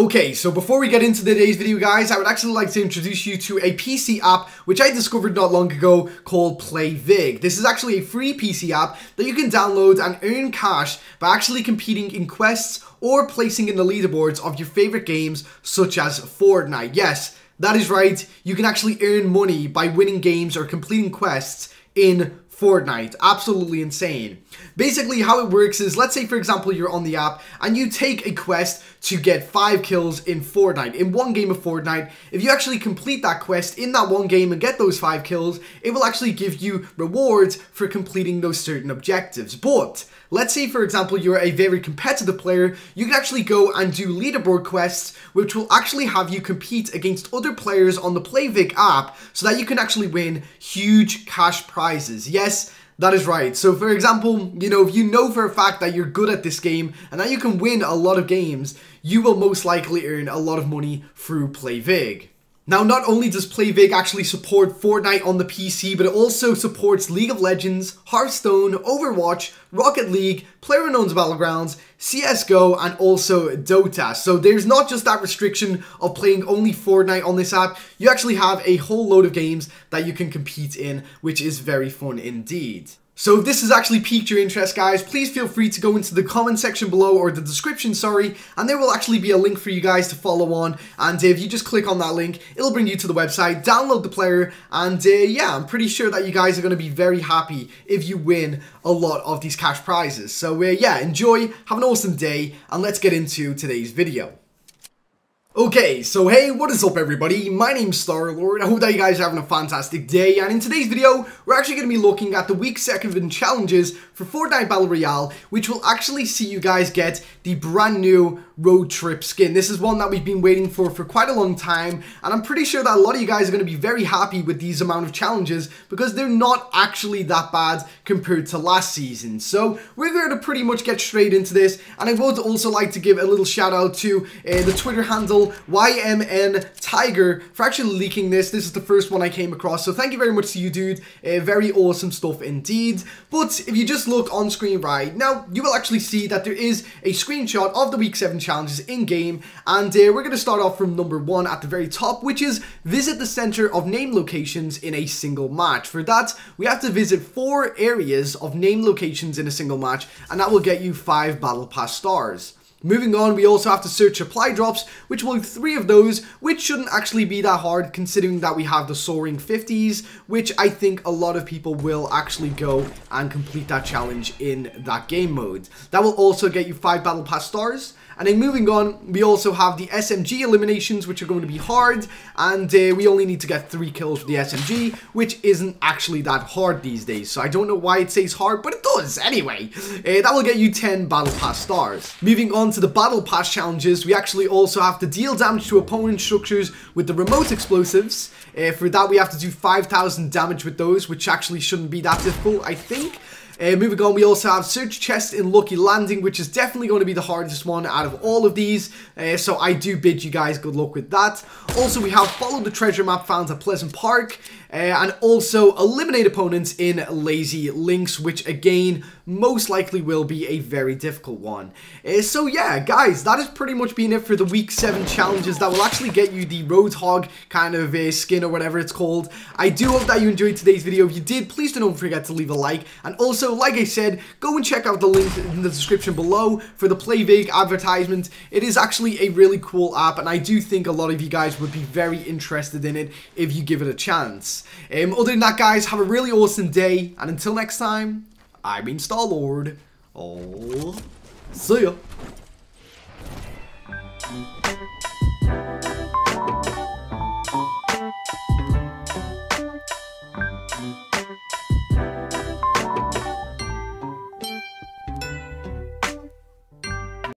Okay, so before we get into today's video, guys, I would actually like to introduce you to a PC app which I discovered not long ago called PlayVig. This is actually a free PC app that you can download and earn cash by actually competing in quests or placing in the leaderboards of your favorite games such as Fortnite. Yes, that is right, you can actually earn money by winning games or completing quests in Fortnite. Absolutely insane. Basically, how it works is, let's say, for example, you're on the app and you take a quest to get 5 kills in Fortnite, in one game of Fortnite. If you actually complete that quest in that one game and get those 5 kills, it will actually give you rewards for completing those certain objectives. But, let's say, for example, you're a very competitive player, you can actually go and do leaderboard quests, which will actually have you compete against other players on the PlayVig app so that you can actually win huge cash prizes. Yes, that is right. So for example, you know, if you know for a fact that you're good at this game and that you can win a lot of games, you will most likely earn a lot of money through PlayVig. Now, not only does PlayVig actually support Fortnite on the PC, but it also supports League of Legends, Hearthstone, Overwatch, Rocket League, PlayerUnknown's Battlegrounds, CSGO, and also Dota. So there's not just that restriction of playing only Fortnite on this app, you actually have a whole load of games that you can compete in, which is very fun indeed. So if this has actually piqued your interest, guys, please feel free to go into the comment section below, or the description, sorry, and there will actually be a link for you guys to follow on, and if you just click on that link, it'll bring you to the website, download the player, and uh, yeah, I'm pretty sure that you guys are going to be very happy if you win a lot of these cash prizes. So uh, yeah, enjoy, have an awesome day, and let's get into today's video. Okay, so hey, what is up everybody? My name's Star-Lord, I hope that you guys are having a fantastic day, and in today's video, we're actually going to be looking at the week 2nd challenges for Fortnite Battle Royale, which will actually see you guys get the brand new road trip skin. This is one that we've been waiting for for quite a long time, and I'm pretty sure that a lot of you guys are going to be very happy with these amount of challenges, because they're not actually that bad compared to last season. So, we're going to pretty much get straight into this, and I would also like to give a little shout out to uh, the Twitter handle YMN Tiger for actually leaking this. This is the first one I came across, so thank you very much to you, dude. Uh, very awesome stuff indeed. But if you just look on screen right now, you will actually see that there is a screenshot of the Week 7 challenges in-game, and uh, we're going to start off from number 1 at the very top, which is visit the center of name locations in a single match. For that, we have to visit 4 areas of name locations in a single match, and that will get you 5 Battle Pass stars. Moving on, we also have to search supply drops, which will be three of those, which shouldn't actually be that hard considering that we have the soaring 50s, which I think a lot of people will actually go and complete that challenge in that game mode. That will also get you 5 Battle Pass stars, and then moving on, we also have the SMG eliminations, which are going to be hard, and uh, we only need to get 3 kills with the SMG, which isn't actually that hard these days. So I don't know why it says hard, but it does anyway. Uh, that will get you 10 Battle Pass stars. Moving on to the Battle Pass challenges, we actually also have to deal damage to opponent structures with the remote explosives. Uh, for that, we have to do 5,000 damage with those, which actually shouldn't be that difficult, I think. Uh, moving on, we also have Search Chest in Lucky Landing, which is definitely going to be the hardest one out of all of these. Uh, so I do bid you guys good luck with that. Also, we have Follow the Treasure Map found at Pleasant Park. Uh, and also eliminate opponents in Lazy Links, which again, most likely will be a very difficult one. Uh, so yeah, guys, that has pretty much been it for the week 7 challenges that will actually get you the Roadhog kind of uh, skin or whatever it's called. I do hope that you enjoyed today's video. If you did, please don't forget to leave a like. And also, like I said, go and check out the link in the description below for the PlayVig advertisement. It is actually a really cool app, and I do think a lot of you guys would be very interested in it if you give it a chance. Um, other than that, guys, have a really awesome day. And until next time, I've been Star-Lord. Oh, see ya.